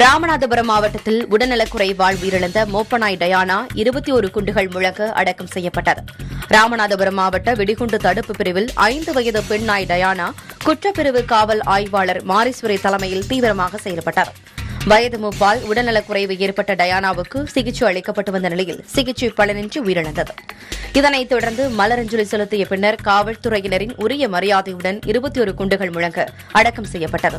ராமநாதபுரம் மாவட்டத்தில் உடல்நலக்குறைவால் உயிரிழந்த மோப்பனாய் டயானா இருபத்தி ஒரு குண்டுகள் முழங்க அடக்கம் செய்யப்பட்டது. ராமநாதபுரம் மாவட்ட வெடிகுண்டு தடுப்பு பிரிவில் ஐந்து வயது பெண் நாய் டயானா குற்றப்பிரிவு காவல் ஆய்வாளர் மாரீஸ்வரி தலைமையில் தீவிரமாக செயல்பட்டார். வயது மூப்பால் உடல்நலக்குறைவு ஏற்பட்ட டயானாவுக்கு சிகிச்சை அளிக்கப்பட்டு வந்த நிலையில் சிகிச்சை பலனின்றி உயிரிழந்தது. இதனைத் தொடர்ந்து மலரஞ்சலி செலுத்திய பின்னர் காவல்துறையினரின் உரிய மரியாதையுடன் இருபத்தி ஒரு குண்டுகள் முழங்க அடக்கம் செய்யப்பட்டது.